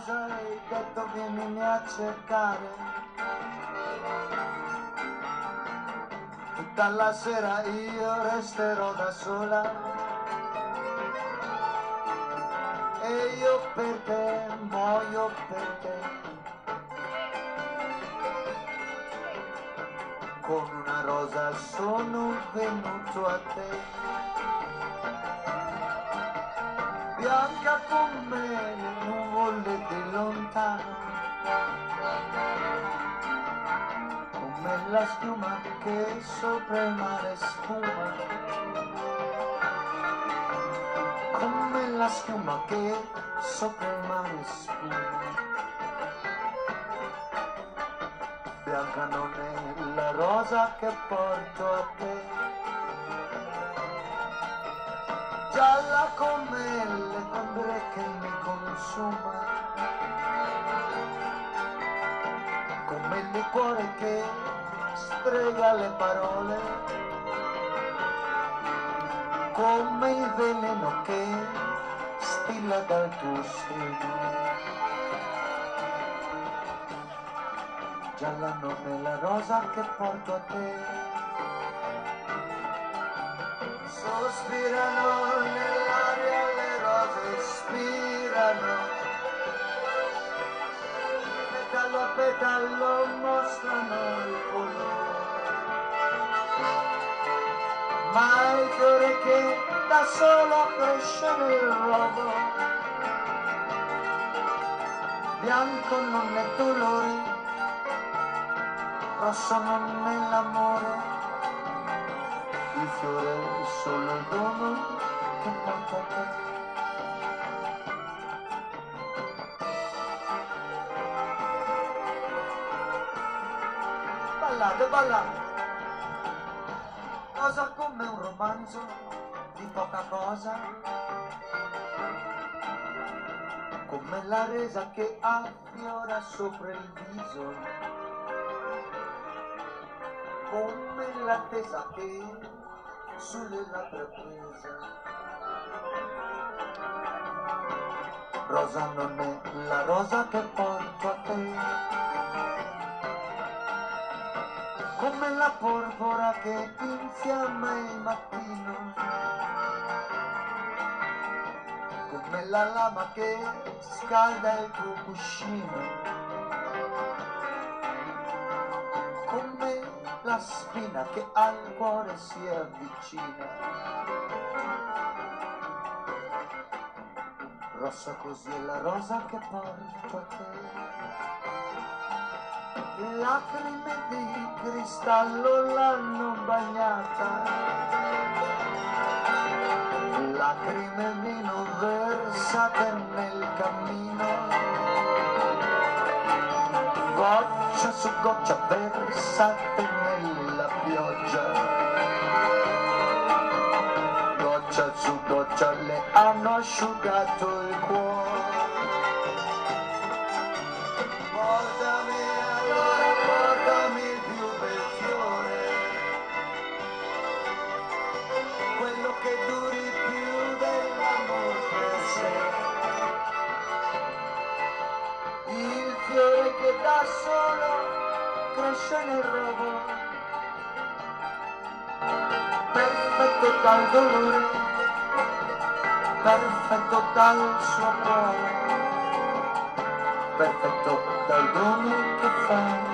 rosa hai detto vienimi a cercare. Tutta la sera io resterò da sola. E io per te muoio per te. Con una rosa sono venuto a te. Bianca come le nuvole di lontano, come la schiuma che sopra il mare sfuma, come la schiuma che sopra il mare sfuma. Bianca non è la rosa che porto a te. Gialla come le ombre che mi consuma, come il liquore che strega le parole, come il veleno che stilla dal tuo seno. Gialla non è la rosa che porto a te, sospirano Petalo mostrano il colore. Ma il fiore che da solo cresce nel rovo, bianco non è dolore, rosso non è l'amore il fiore è solo il dono che porta a te. Ballate, ballate. Cosa come un romanzo di poca cosa. Come la resa che affiora sopra il viso. Come l'attesa che sulle labbra presa. Rosa non è la rosa che porto a te, come la porpora che infiamma il mattino, come la lama che scalda il tuo cuscino. come la spina che al cuore si avvicina. Rossa così è la rosa che porto a te. Lacrime di cristallo l'hanno bagnata. Lacrime meno versate nel cammino goccia su goccia versate nella pioggia. Goccia su goccia le hanno asciugato il cuore. Portami cresce nel rovo, perfetto dal dolore, perfetto dal suo cuore, perfetto dal dono che fa di sé.